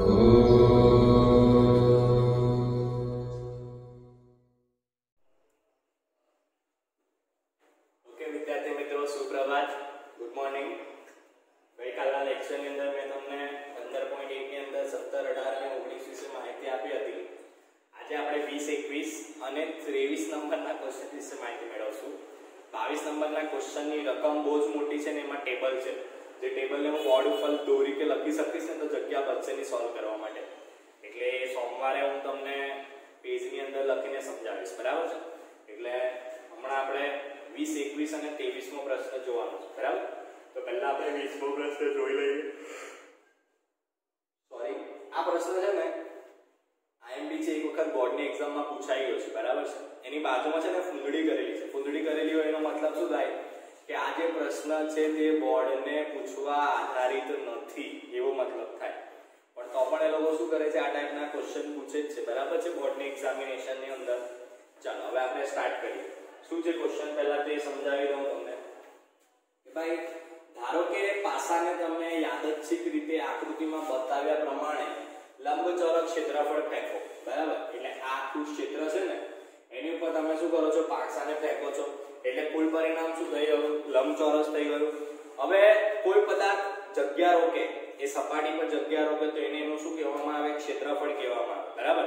Okay લખીને બરાબર છે? એટલે હમણાં આપણે વીસ એકવીસ અને ત્રેવીસમો પ્રશ્ન જોવાનો છે બરાબર? તો પહેલા આપણે વીસમો પ્રશ્ન જોઈ લઈએ. સોરી આ પ્રશ્ન છે ને આઈએમપી છે એક વખત બોર્ડની એક્ઝામમાં પૂછાઈ ગયો છે બરાબર છે? એની બાજુમાં છે ને ફૂંદડી કરેલી છે. ફૂંદડી કરેલી હોય એનો મતલબ શું થાય? કે આ જે પ્રશ્ન છે તે બોર્ડને પૂછવા આધારિત નથી એવો મતલબ થાય. પણ તો પણ એ લોકો શું કરે છે? આ ટાઈપના ક્વેશ્ચન પૂછે જ છે. બરાબર છે? બોર્ડની એક્ઝામિનેશનની અંદર. ચાલો, હવે આપણે સ્ટાર્ટ કરીએ. શું છે ક્વેશ્ચન પહેલા તે સમજાવી દઉં તમને. કે ભાઈ, ધારો કે પાસાને તમને યાદચ્છિક રીતે આકૃતિમાં બતાવ્યા પ્રમાણે લંબચોરસ ક્ષેત્રફળ ફેંકો, બરાબર? એટલે આ આખું ક્ષેત્ર છે ને, એની ઉપર તમે શું કરો છો? પાસાને ફેંકો છો. એટલે કુલ પરિણામ શું થઈ ગયું? લંબચોરસ થઈ ગયું. હવે કોઈ પદાર્થ જગ્યા રોકે, એ સપાટી પર જગ્યા રોકે, તો એને એનું શું કહેવામાં આવે? ક્ષેત્રફળ કહેવામાં આવે, બરાબર?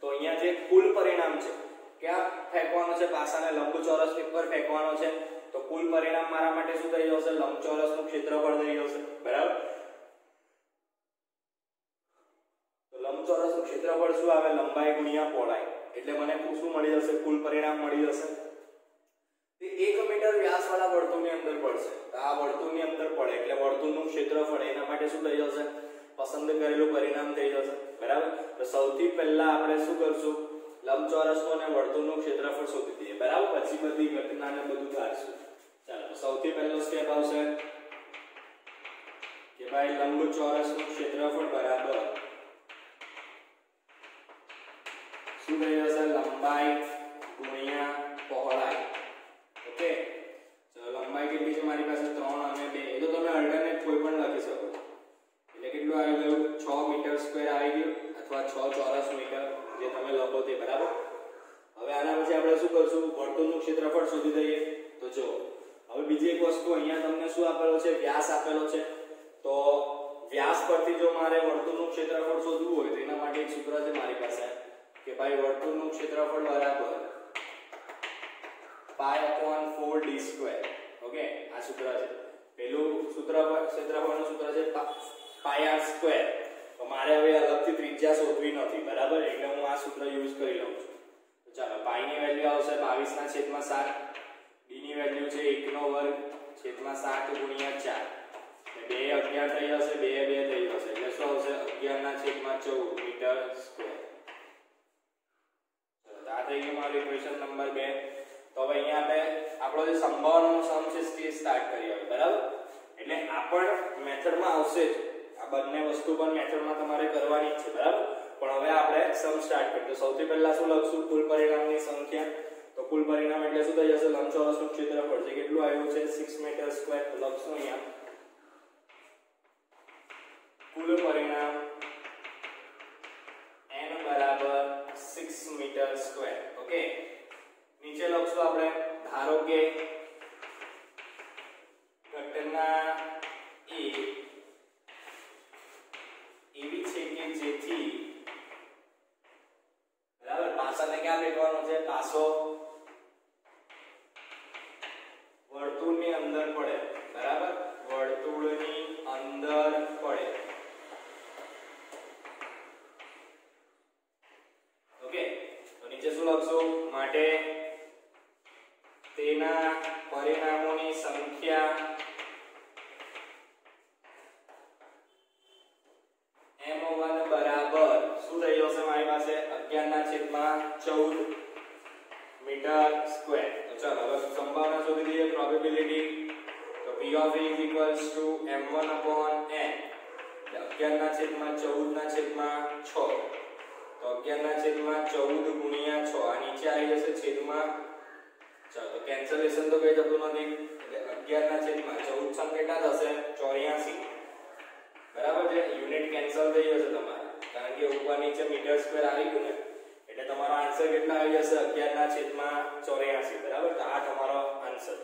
તો અહીંયા જે કુલ પરિણામ છે ક્યાં ફેંકવાનો છે? પાસાને લંબચોરસ પર ફેંકવાનો છે. તો કુલ પરિણામ મારા માટે શું થઈ જશે? લંબચોરસનું ક્ષેત્રફળ થઈ જશે. બરાબર? તો લંબચોરસનું ક્ષેત્રફળ શું આવે? લંબાઈ ગુણ્યા પહોળાઈ. એટલે મને શું મળી જશે? કુલ પરિણામ મળી જશે. તે 1 મીટર વ્યાસવાળા વર્તુળની અંદર પડશે. તો આ વર્તુળની અંદર પડે. એટલે વર્તુળનું ક્ષેત્રફળ એના માટે શું થઈ જશે? પસંદ કરેલું પરિણામ થઈ જશે. બરાબર? તો સૌથી પહેલા આપણે શું કરશું? લંબચોરસનું અને વર્તુળનું ક્ષેત્રફળ શોધી દઈએ. બરાબર? પછી બધી ઘટનાને બધું કાઢશું. ચાલો સૌથી પહેલો સ્ટેપ આવશે કે ભાઈ લંબચોરસનું ક્ષેત્રફળ બરાબર શું થઈ જશે? લંબાઈ ગુણ્યા પહોળાઈ. ઓકે? ચલો, લંબાઈ કેટલી છે મારી પાસે? 3 અને 2 એ તો તમે અલ્ટરનેટ કોઈ પણ લખી શકો. એટલે કેટલું આવી ગયું? 6 મીટર સ્ક્વેર આવી ગયું અથવા 6 ચોરસ મીટર. જે તમે લખો તે, બરાબર? હવે આના પછી આપણે શું કરશું? વર્તુળનું ક્ષેત્રફળ શોધી દઈએ. તો જો, હવે બીજી એક વસ્તુ, અહીંયા તમને શું આપેલો છે? વ્યાસ આપેલો છે. તો વ્યાસ પરથી જો મારે વર્તુળનું ક્ષેત્રફળ શોધવું હોય, તો એના માટે એક સૂત્ર છે મારી પાસે. કે ભાઈ, વર્તુળનું ક્ષેત્રફળ બરાબર પાઈ અપોન 4d સ્ક્વેર ઓકે? આ સૂત્ર છે. પેલું સૂત્ર ક્ષેત્રફળનું સૂત્ર છે પાઈ આર સ્ક્વેર મારે હવે અલગથી ત્રિજ્યા શોધવી નથી, બરાબર? એટલે હું આ સૂત્ર યુઝ કરી લઉં છું. તો ચાલો પાઈ ની વેલ્યુ આવશે 22 ના છેદમાં 7 d ની વેલ્યુ છે એક નો વર્ગ છેદમાં સાત ગુણ્યા 4 એટલે 2 11 થઈ જશે 2 2 થઈ જશે એટલે શું આવશે? 11 ના છેદમાં ચૌદ મીટર સ્ક્વેર આ થઈ ગયું મારું ઇક્વેશન નંબર બે. તો હવે અહીંયા આપણે આપણો જે સંભાવનાનો સમ છે તે સ્ટાર્ટ કરીએ હવે, બરાબર? એટલે આ પણ મેથડમાં આવશે જ. બંને વસ્તુ પણ મેથડમાં તમારે કરવાની છે, બરાબર? પણ હવે આપણે સમ સ્ટાર્ટ કરીએ. તો સૌથી પહેલા શું લખશું? કુલ પરિણામની સંખ્યા. તો કુલ પરિણામ એટલે શું થઈ જશે? લંબચોરસનું ક્ષેત્રફળ છે કેટલું આવ્યું છે? 6 મીટર સ્ક્વેર તો લખશું અહીંયા. કુલ પરિણામ n બરાબર 6 મીટર સ્ક્વેર ઓકે? નીચે લખશું આપણે, ધારો કે લખશું માટે તેના પરિણામોની સંખ્યા m1 બરાબર શું થઈ જશે મારી પાસે? 11 ના છેદમાં 14 મીટર સ્ક્વેર. ચાલો સંભાવના શોધી પ્રોબેબિલિટી તો p of a is two to m1 upon n. 11 ના છેદમાં 14 ના છેદમાં 6 તો 11 ના છેદમાં ચૌદ ગુણ્યા છ આ નીચે આવી જશે છેદમાં ચાલો કેન્સલેશન તો કઈ થતું નથી. એટલે 11 ના છેદમાં ચૌદ સમ કેટલા થશે? 84 બરાબર છે? યુનિટ કેન્સલ થઈ જશે તમારે. કારણ કે ઉપર નીચે મીટર સ્ક્વેર આવી ગયું ને, એટલે તમારો આન્સર કેટલા આવી જશે? 11 ના છેદમાં 84 બરાબર? તો આ તમારો આન્સર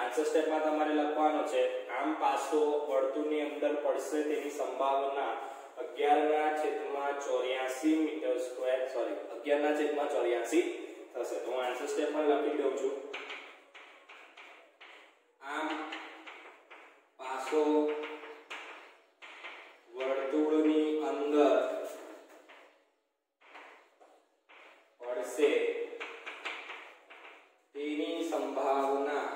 આન્સર સ્ટેપમાં તમારે લખવાનો છે, આમ પાસો વર્તુળની અંદર પડશે તેની સંભાવના. 11 ના છેદમાં 84 મીટર સ્ક્વેર સોરી 11 ના છેદમાં 84 થશે. તો હું આન્સર સ્ટેપમાં લખી દઉં છું આમ પાસો વર્તુળની અંદર પડશે તેની સંભાવના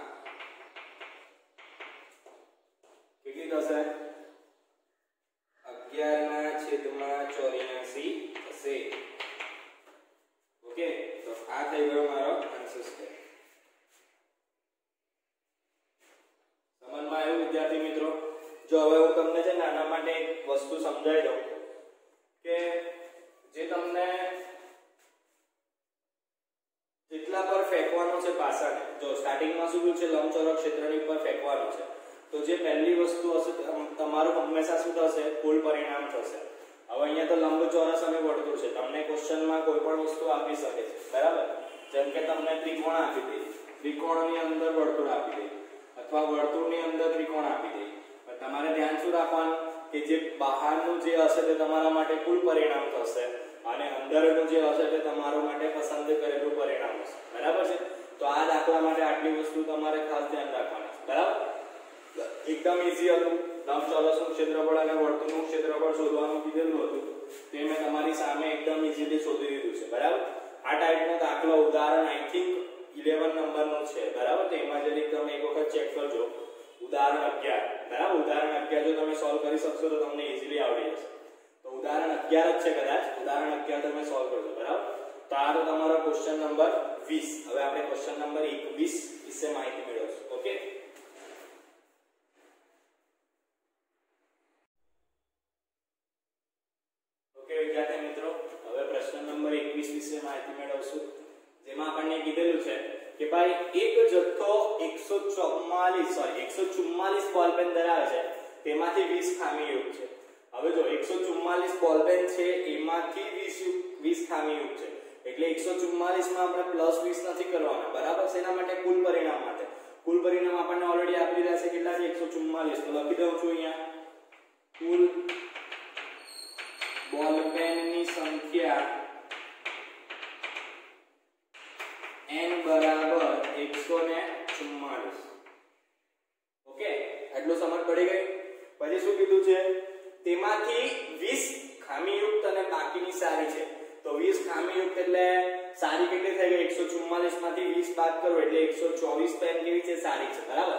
કેટલી થશે અગિયાર ના છેદમાં ચોર્યાસી થશે ઓકે તો આ થઈ ગયો મારો આન્સર સ્ટેપ સમજમાં આવ્યું વિદ્યાર્થી મિત્રો જો હવે હું તમને છે નાના માટે એક વસ્તુ સમજાવી દઉં કે જે તમને જેટલા પર ફેંકવાનું છે પાસાને જો સ્ટાર્ટિંગમાં શું છે, લંબચોરસ ક્ષેત્રની ઉપર ફેંકવાનું છે. તો જે પહેલી વસ્તુ હશે તમારું હંમેશા શું થશે? કુલ પરિણામ થશે. હવે અહીંયા તો લંબચોરસ અને વર્તુળ છે. તમને ક્વેશ્ચનમાં કોઈ પણ વસ્તુ આપી શકે છે. બરાબર? જેમ કે તમને ત્રિકોણ આપી દે. ત્રિકોણની અંદર વર્તુળ આપી દે. અથવા વર્તુળની અંદર ત્રિકોણ આપી દે. તમારે ધ્યાન શું રાખવાનું? કે જે બહારનું જે હશે, તે તમારા માટે કુલ પરિણામ થશે. અને અંદરનું જે હશે, તે તમારા માટે પસંદ કરેલું પરિણામ હશે. બરાબર છે? તો આ દાખલા માટે આટલી વસ્તુ તમારે ખાસ ધ્યાન રાખવાની બરાબર? એકદમ ઈઝી હતું. લંબચોરસનું ક્ષેત્રફળ અને વર્તુળનું ક્ષેત્રફળ શોધવાનું કીધેલું હતું. તે મેં તમારી સામે એકદમ ઈઝીલી શોધી દીધું છે. બરાબર? આ ટાઈપનો દાખલો ઉદાહરણ આઈ થિંક 11 નંબરનું છે. બરાબર? તો એમાં જરી તમે એક વખત ચેક કરજો. ઉદાહરણ 11 બરાબર? ઉદાહરણ 11 જો તમે સોલ્વ કરી શકશો તો તમને ઈઝીલી આવડી જશે. તો ઉદાહરણ 11 જ છે કદાચ. ઉદાહરણ 11 તમે સોલ્વ કરજો. બરાબર? તો આ તો તમારો ક્વેશ્ચન નંબર 20 હવે આપણે ક્વેશ્ચન નંબર 21 વિશે માહિતી મેળવશું ઓકે ઓકે વિદ્યાર્થી મિત્રો હવે પ્રશ્ન નંબર 21 વિશે માહિતી મેળવશું જેમાં આપણને કીધેલું છે કે ભાઈ એક જથ્થો 144 સોરી 144 બોલ પેન ધરાવે છે તેમાંથી 20 ખામીયુક્ત છે હવે જો 144 બોલ પેન છે એમાંથી 20 20 ખામીયુક્ત છે એટલે 144 માં આપણે પ્લસ 20 નથી કરવાના. બરાબર? એના માટે? કુલ પરિણામ માટે. કુલ પરિણામ આપણને ઓલરેડી આપી રહ્યા છે કેટલા છે? 144 તો લખી દઉં છું અહીંયા. કુલ બોલ પેનની સંખ્યા n બરાબર 144 ઓકે? આટલું સમજ પડી ગઈ? પછી શું કીધું છે? તેમાંથી 20 ખામીયુક્ત અને બાકીની સારી છે. તો 20 ખામીયુક્ત એટલે સારી કેટલી થઈ ગઈ? 144 માંથી 20 બાદ કરો એટલે 124 પેન કેવી છે? સારી છે, બરાબર?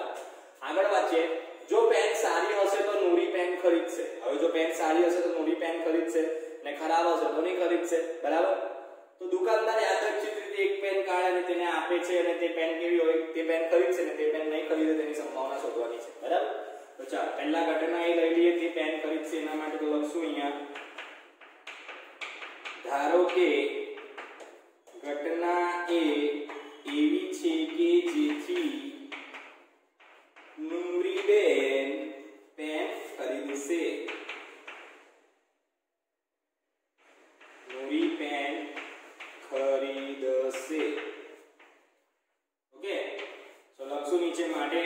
આગળ વાંચીએ. જો પેન સારી હશે તો નૂરી પેન ખરીદશે હવે જો પેન સારી હશે તો નૂરી પેન ખરીદશે ને ખરાબ હશે તો નહીં ખરીદશે બરાબર? તો દુકાનદાર યાદચ્છિક રીતે એક પેન કાઢે અને તેને આપે છે અને તે પેન કેવી હોય? તે પેન ખરીદશે ને તે પેન નહીં ખરીદે તેની સંભાવના શોધવાની છે, બરાબર? તો ચાલો, પહેલા ઘટના એ લઈ લઈએ તે પેન ખરીદશે એના માટે તો લખશું અહીંયા. ધારો કે ઘટના એ એવી છે કે જેથી નુરીબેન પેન ખરીદશે નુરી પેન ખરીદશે ઓકે તો લખશું નીચે માટે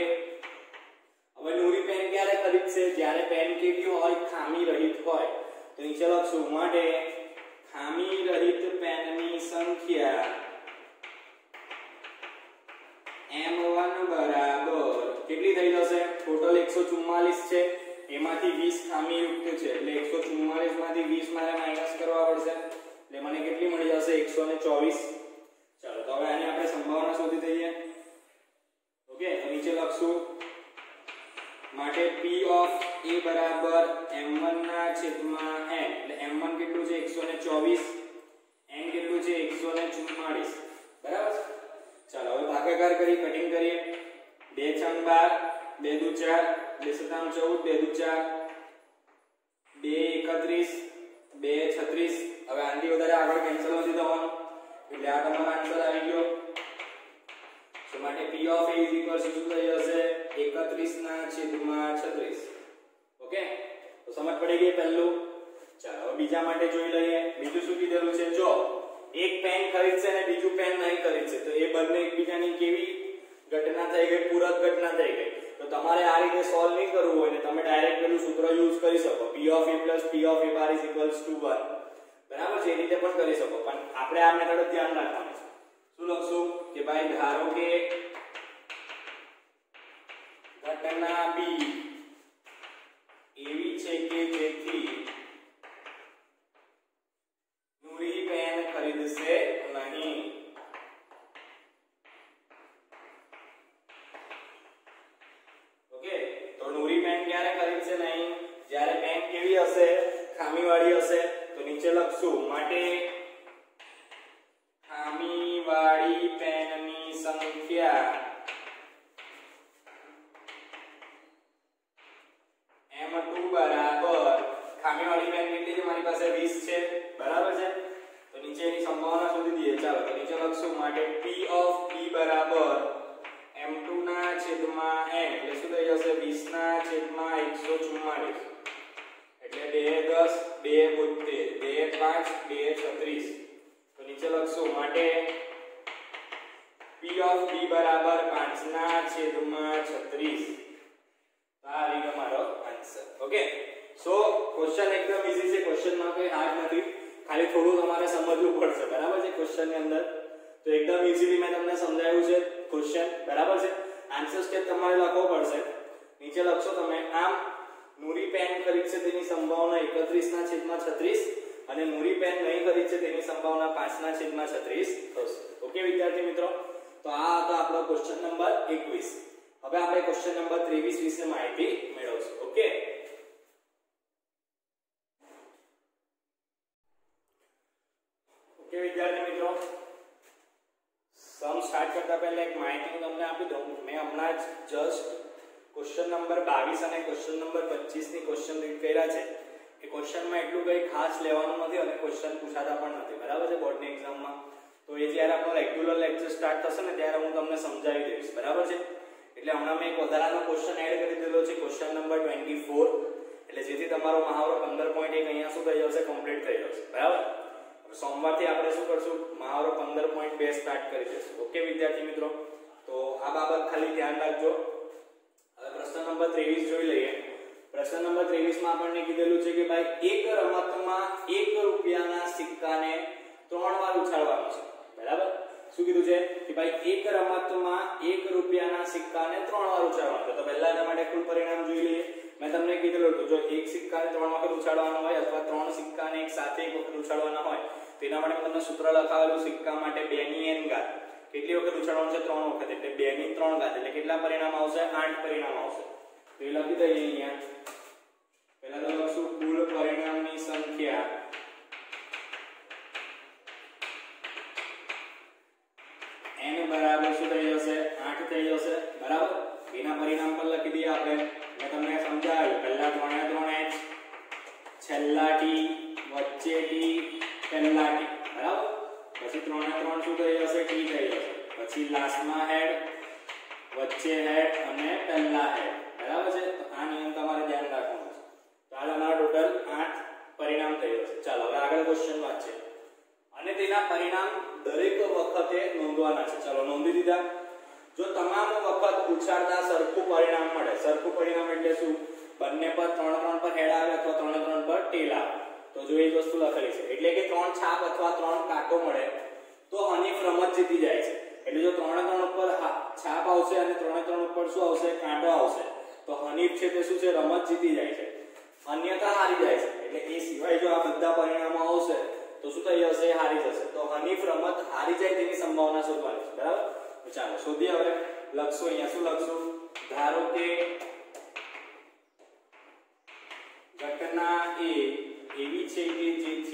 હવે નુરી પેન ક્યારે ખરીદશે જ્યારે પેન કેવી હોય ખામી રહિત હોય તો નીચે લખશું માટે ખામી રહિત પેનની સંખ્યા m1 બરાબર કેટલી થઈ જશે ટોટલ 144 છે એમાંથી 20 ખામીયુક્ત છે એટલે 144 માંથી 20 મારે માઇનસ કરવા પડશે એટલે મને કેટલી મળી જશે 124 ચાલો તો હવે આની આપણે સંભાવના શોધી દઈએ ઓકે તો નીચે લખશું માટે p ઓફ a બરાબર m1 ના છેદમાં n. એટલે m1 કેટલું છે? 124 n કેટલું છે? 144 બરાબર ચાલો, હવે ભાગાકાર કરી કટિંગ કરીએ. 2 6 12 2 દુ 4 2 સતામ 14 2 દુ 4 2 31 2 36 હવે આનાથી વધારે આગળ કેન્સલ નથી એટલે આ તમારો આન્સર આવી ગયો. તો માટે p ઓફ a શું થઈ જશે? 31 ના છેદમાં 36 ઓકે? તો સમજ પડી ગઈ પહેલું. ચાલો બીજા માટે જોઈ લઈએ. બીજું શું કીધેલું છે? જો, એક પેન ખરીદશે અને બીજું પેન નહીં ખરીદશે. તો એ બંને એકબીજાની કેવી ઘટના થઈ ગઈ? પૂરક ઘટના થઈ ગઈ. તો તમારે આ રીતે સોલ્વ નહીં કરવું હોય ને તમે ડાયરેક્ટ પેલું સૂત્ર યુઝ કરી શકો. P of a plus p of a bar is equals to 1 બરાબર છે? એ રીતે પણ કરી શકો. પણ આપણે આ મેથડ ધ્યાન રાખવાનું છે. શું લખશું? કે ભાઈ ધારો કે ઘટના b એવી છે કે જેથી નૂરી પેન ખરીદશે નહીં. ઓકે, તો નૂરી પેન ક્યારે ખરીદશે નહીં? જ્યારે પેન કેવી હશે, ખામીવાળી હશે, તો નીચે લખશું, માટે ખામીવાળી પેનની સંખ્યા M2 બરાબર ખામીવાળી પેન કેટલી છે 20 છે, બરાબર છે? તો નીચેની સંભાવના શોધી દઈએ. ચાલો, તો નીચે લખશું માટે P ઓફ P બરાબર M2 ના છેદમાં n. એટલે શું થઈ જશે? 20 ના છેદમાં 144 એટલે 2 10 2 72 2 5 2 36 તો નીચે લખશું માટે P ઓફ B બરાબર 5 ના છેદમાં 36 આ ગયો મારો આન્સર ઓકે સો ક્વેશ્ચન એકદમ ઈઝી છે. ક્વેશ્ચનમાં કોઈ હાર્ડ નથી. ખાલી થોડું તમારે સમજવું પડશે. બરાબર છે ક્વેશ્ચનની અંદર? તો એકદમ ઈઝીલી મેં તમને સમજાવ્યું છે ક્વેશ્ચન બરાબર છે? આન્સર સ્ટેપ તમારે લખવો પડશે. નીચે લખશો તમે, આમ નૂરી પેન ખરીદશે તેની સંભાવના 31 ના છેદમાં 36 અને નૂરી પેન નહીં ખરીદશે તેની સંભાવના પાંચ ના છેદમાં 36 થશે ઓકે વિદ્યાર્થી મિત્રો? તો આ હતો આપણો ક્વેશ્ચન નંબર 21 હવે આપણે ક્વેશ્ચન નંબર 23 વિશે માહિતી મેળવશું. ઓકે વિદ્યાર્થી મિત્રો સમ સ્ટાર્ટ કરતા પહેલા એક માહિતી હું તમને આપી દઉં. મેં હમણાં જ જસ્ટ ક્વેશ્ચન નંબર 22 અને ક્વેશ્ચન નંબર 25 ની ક્વેશ્ચન રીડ કર્યા છે. એ ક્વેશ્ચનમાં એટલું કંઈ ખાસ લેવાનું નથી અને ક્વેશ્ચન પૂછાતા પણ નથી. બરાબર છે? બોર્ડની એક્ઝામમાં તો એ જ્યારે આપણો રેગ્યુલર લેક્ચર સ્ટાર્ટ થશે ને, ત્યારે હું તમને સમજાવી દઈશ. બરાબર છે? એટલે હમણાં મેં એક વધારાનો ક્વેશ્ચન એડ કરી દીધો છે ક્વેશ્ચન નંબર 24 એટલે જેથી તમારો મહાવરો 15.1 અહીંયા શું થઈ જશે કમ્પ્લીટ થઈ જશે. બરાબર? સોમવારથી આપણે શું કરશું? મહાવરો 15.2 સ્ટાર્ટ કરી દઈશું ઓકે વિદ્યાર્થી મિત્રો? તો આ બાબત ખાલી ધ્યાન રાખજો. હવે પ્રશ્ન નંબર 23 જોઈ લઈએ. પ્રશ્ન નંબર 23 માં આપણને કીધેલું છે કે ભાઈ, એક રમતમાં એક રૂપિયાના સિક્કાને ત્રણ વાર ઉછાળવાનું છે. બરાબર? શું કીધું છે? કે ભાઈ, એક રમતમાં એક રૂપિયાના સિક્કાને ત્રણ વાર ઉછાળવાનો છે. તો પહેલા એના માટે કુલ પરિણામ જોઈ લઈએ. મેં તમને કીધેલું હતું, જો એક સિક્કાને ત્રણ વખત ઉછાળવાનો હોય અથવા ત્રણ સિક્કાને એક સાથે એક વખત ઉછાળવાના હોય તેના માટે તમને સૂત્ર લખાવેલું સિક્કા માટે 2 ની n ઘાત. કેટલી વખત ઉછાળવાનું છે? ત્રણ વખત. એટલે 2 ની 3 ઘાત. એટલે કેટલા પરિણામ આવશે? 8 પરિણામ આવશે. તો એ લખી દઈએ અહીંયા. તેના પરિણામ દરેક વખતે નોંધવાના છે. ચાલો નોંધી દીધા. જો તમામ વખત ઉછાળતા સરખું પરિણામ મળે, સરખું પરિણામ એટલે શું? બંને પર 3 3 પર હેડ આવે અથવા 3 3 પર ટેલ આવે. તો જો એ વસ્તુ લખેલી છે. એટલે કે ત્રણ છાપ અથવા ત્રણ કાંટો મળે, તો હનીફ રમત જીતી જાય છે. એટલે જો ત્રણે ત્રણ ઉપર છાપ આવશે અને ત્રણે ત્રણ ઉપર શું આવશે? કાંટો આવશે. તો હનીફ છે તે શું છે? રમત જીતી જાય છે. અન્યથા હારી જાય છે. એટલે એ સિવાય જો આ બધા પરિણામો આવશે તો શું થઈ જશે? હારી જશે. તો હનીફ રમત હારી જાય તેની સંભાવના શોધવાની છે. બરાબર? તો ચાલો, શોધીએ હવે. લખશું અહીંયા. શું લખશું? ધારો કે ઘટના એ એવી છે કે જેથી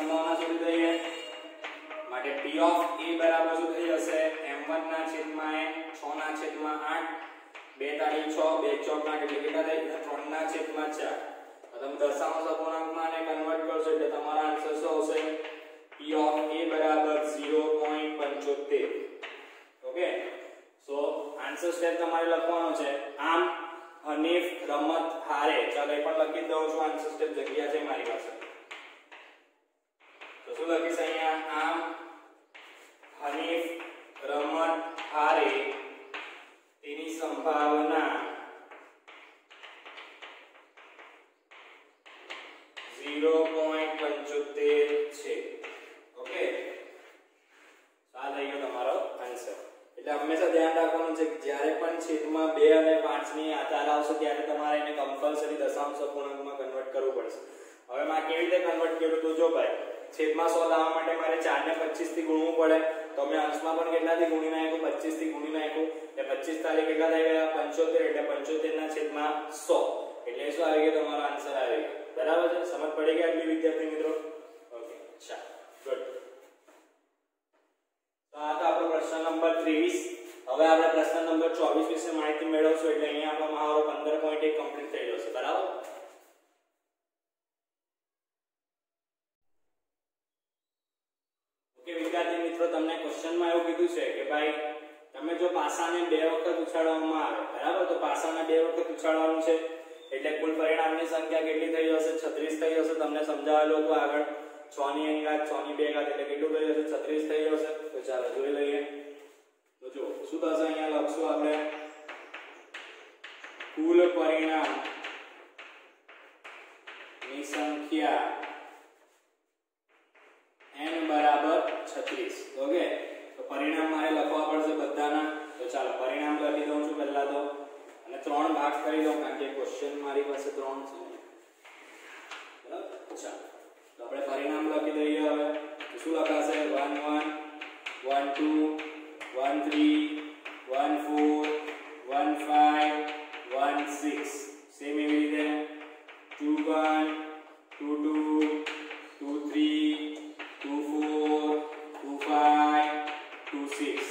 સંભાવના શોધી દઈએ માટે P ઓફ A બરાબર શું થઈ જશે? M1 ના છેદમાં n 6 ના છેદમાં 8 2 તારી 6 2 ચોક ના એટલે કેટલા થાય ગયા? 3 ના છેદમાં 4 તો તમે દશાંશ અપૂર્ણાંકમાં ને કન્વર્ટ કરશો એટલે તમારો આન્સર શું આવશે? P ઓફ A બરાબર 0.75 ઓકે સો આન્સર સ્ટેપ તમારે લખવાનો છે. આમ હનીફ રમત હારે. ચાલો એ પણ લખી દઉં છું. આન્સર સ્ટેપ જગ્યા છે મારી પાસે. શું લખીશ અહીંયા આમ, હનીફ રમત હારે, તેની સંભાવના. 0.75 છે. ઓકે? આ થઈ ગયો તમારો આન્સર એટલે હંમેશા ધ્યાન રાખવાનું છે કે જ્યારે પણ છેદમાં બે અને પાંચની આધાર આવશે ત્યારે તમારે એને કમ્પલસરી દશાંશ અપૂર્ણાંકમાં કન્વર્ટ કરવું પડશે. હવે માં કેવી રીતે કન્વર્ટ કર્યું તો? જો ભાઈ છેદમાં 100 લાવવા માટે મારે 4 ને 25 થી ગુણવું પડે. તો મેં અંશમાં પણ કેટલાથી ગુણી નાખ્યું 25 થી ગુણી નાખ્યું એટલે 25 તારીખ કેટલા થઈ ગયા? 75 એટલે 75 ના છેદમાં 100 એટલે શું આવી ગયો? તમારો આન્સર આવી ગયો. બરાબર છે? સમજ પડી ગઈ આટલી વિદ્યાર્થી મિત્રો? ઓકે ચાલો. ગુડ તો આ તો આપણો પ્રશ્ન નંબર 23 હવે આપણે પ્રશ્ન નંબર 24 વિશે માહિતી મેળવશું. એટલે અહીંયા આપણો મહાવરો 15.1 કમ્પ્લીટ થઈ જશે. બરાબર? ઓકે વિદ્યાર્થી મિત્રો, તમને ક્વેશ્ચનમાં એવું કીધું છે કે ભાઈ, તમે જો પાસાને બે વખત ઉછાળવામાં આવે, બરાબર? તો પાસાને બે વખત ઉછાળવાનું છે. એટલે કુલ પરિણામની સંખ્યા કેટલી થઈ જશે 36 થઈ જશે તમને સમજાવેલું હતું આગળ. 6 ની ઘાત 6 ની બે ઘાત, એટલે કેટલું થઈ જશે 36 થઈ જશે તો ચાલો જોઈ લઈએ. તો જો શું થશે અહીંયા? લખશું આપણે. કુલ પરિણામ. ની સંખ્યા n બરાબર 36 ઓકે? તો પરિણામ મારે લખવા પડશે બધાના. તો ચાલો, પરિણામ લખી દઉં છું પહેલા તો. અને ત્રણ ભાગ કરી દઉં, કારણ કે ક્વેશ્ચન મારી પાસે ત્રણ છે. બરાબર? ચાલો. તો આપણે પરિણામ લખી દઈએ હવે. તો શું લખાશે? 1 1 1 2 1 3 1 4 1 5 1 6 સેમ એવી રીતે. 2 1 2 2 2 3 2 4 2 5 2 6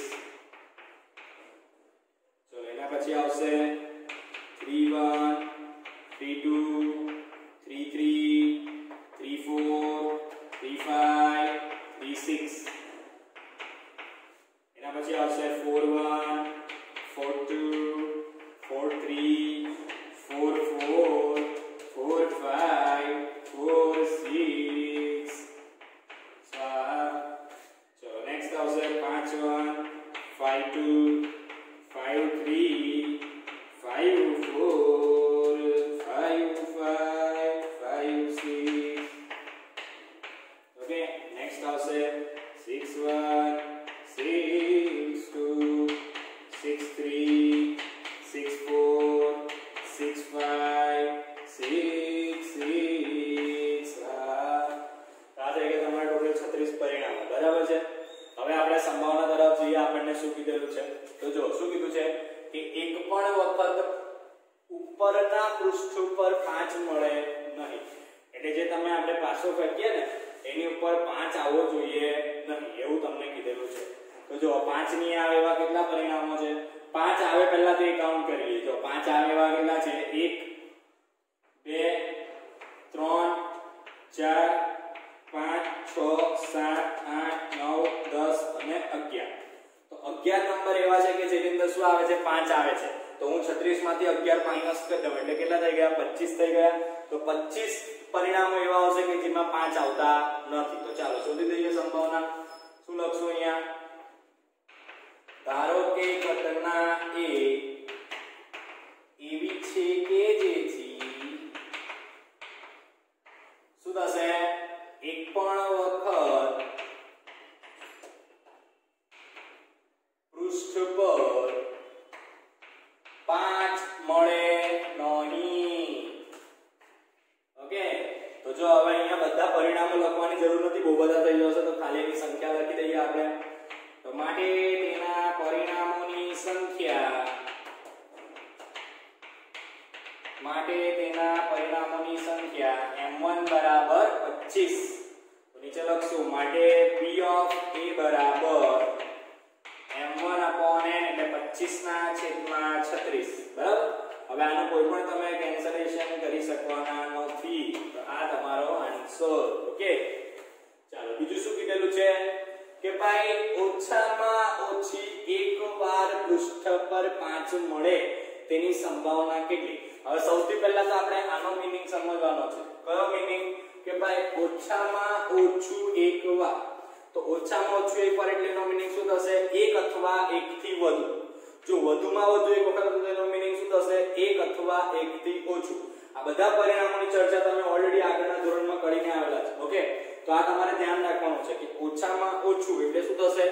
ઉપરના પૃષ્ઠ ઉપર 5 મળે નહીં. એટલે જે તમે આપણે પાસો ફેંકીએ ને, એની ઉપર 5 આવવો જોઈએ નહીં. એવું તમને કીધેલું છે. તો જો 5 ની આવે એવા કેટલા પરિણામો છે? 5 આવે પહેલા તો એ કાઉન્ટ કરી લઈએ જો 5 આવે એવા કેટલા છે? 1 2 3 4 પાંચ, છ, સાત, આઠ, નવ, દસ અને અગિયાર. તો અગિયાર નંબર એવા છે કે જેની અંદર શું આવે છે? પાંચ આવે છે. તો હું છત્રીસમાંથી અગિયાર માઇનસ કરી દઉં એટલે કેટલા થઈ ગયા પચીસ થઈ ગયા તો પચીસ પરિણામો એવા આવશે કે જેમાં પાંચ આવતા નથી તો ચાલો શોધી દઈએ સંભાવના શું લખશું અહીંયા ધારો કે ઘટના એ છેદમાં 36 બરાબર? હવે આનું કોઈ પણ તમે કેન્સલેશન કરી શકવાના નથી. ચાલો, બીજું શું કીધેલું છે? કે ભાઈ, ઓછામાં ઓછી એક વાર પૃષ્ઠ પર 5 મળે, તેની સંભાવના કેટલી? હવે સૌથી પહેલા તો આપણે આનો મીનિંગ સમજવાનો છે. કયો મીનિંગ કે ભાઈ, ઓછામાં ઓછું એક તો ઓછામાં ઓછું એક વાર એટલે એનો મીનિંગ શું થશે? એક અથવા એકથી વધુ. જો વધુમાં વધુ એક વખત તો એનો મીનિંગ શું થશે? એક અથવા એકથી ઓછું. આ બધા પરિણામોની ચર્ચા તમે ઓલરેડી આગળના ધોરણમાં કરીને આવેલા છે. ઓકે તો આ તમારે ધ્યાન રાખવાનું છે કે ઓછામાં ઓછું એટલે શું થશે?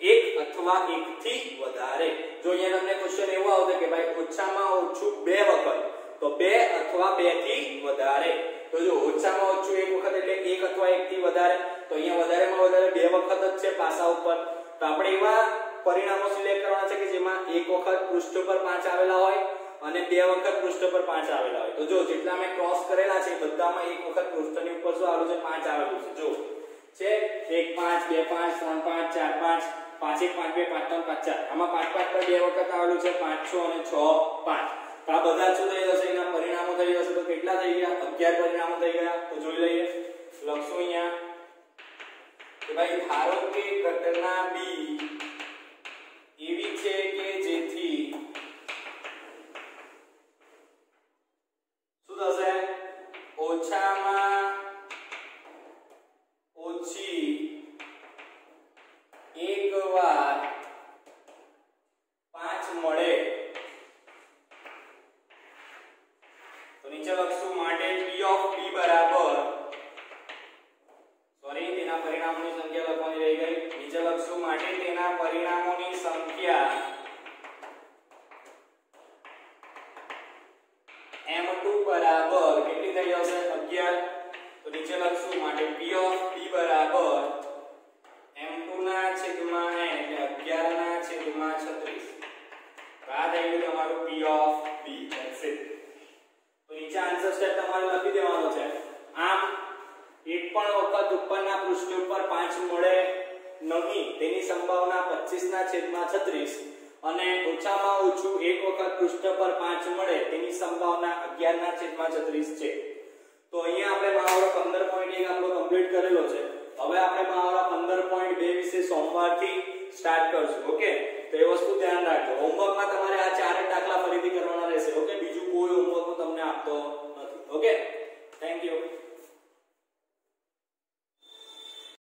એક અથવા એકથી વધારે. જો અહીંયા તમને ક્વેશ્ચન એવો આવશે કે ભાઈ ઓછામાં ઓછું બે વખત, તો બે અથવા બેથી વધારે. તો જો ઓછામાં ઓછું એક વખત એટલે એક અથવા એક થી વધારે, તો અહીંયા વધારેમાં વધારે બે વખત જ છે પાસા ઉપર. તો આપણે એવા પરિણામો સિલેક્ટ કરવાના છે કે જેમાં એક વખત પૃષ્ઠ પર પાંચ આવેલા હોય અને બે વખત પૃષ્ઠ પર પાંચ આવેલા હોય. તો જો જેટલા મેં ક્રોસ કરેલા છે બધામાં એક વખત પૃષ્ઠની ઉપર શું આવેલું છે, પાંચ આવેલું છે. જો છે, એક પાંચ, બે પાંચ, ત્રણ પાંચ, ચાર પાંચ પાંચ એક, પાંચ બે, પાંચ ત્રણ, પાંચ ચાર. આમાં પાંચ પાંચ પર બે વખત આવેલું છે, પાંચ છ અને છ પાંચ. તો આ બધા શું થઈ જશે? એના પરિણામો થઈ જશે. તો કેટલા થઈ ગયા? અગિયાર પરિણામો થઈ ગયા. તો જોઈ લઈએ. લખશું અહીંયા કે ભાઈ ધારો કે ઘટના બી તમારું p ઓફ b ઇટ તો નીચે આન્સર સ્ટેપ તમારે લખી દેવાનો છે. આમ એક પણ વખત ઉપરના પૃષ્ઠ ઉપર 5 મળે નહીં, તેની સંભાવના 25 ના છેદમાં 36 અને ઓછામાં ઓછું એક વખત પૃષ્ઠ પર 5 મળે, તેની સંભાવના 11 ના છેદમાં 36 છે. તો અહીંયા આપણે મહાવરો 15.1 આપણો કમ્પ્લીટ કરેલો છે. હવે આપણે મહાવરા 15.2 વિશે સોમવારથી સ્ટાર્ટ કરશું ઓકે તો એ વસ્તુ ધ્યાન રાખજો. હોમવર્કમાં તમારે આ ચાર દાખલા ફરીથી કરવાના રહેશે. ઓકે બીજું કોઈ હોમવર્ક હું તમને આપતો નથી. Okay thank you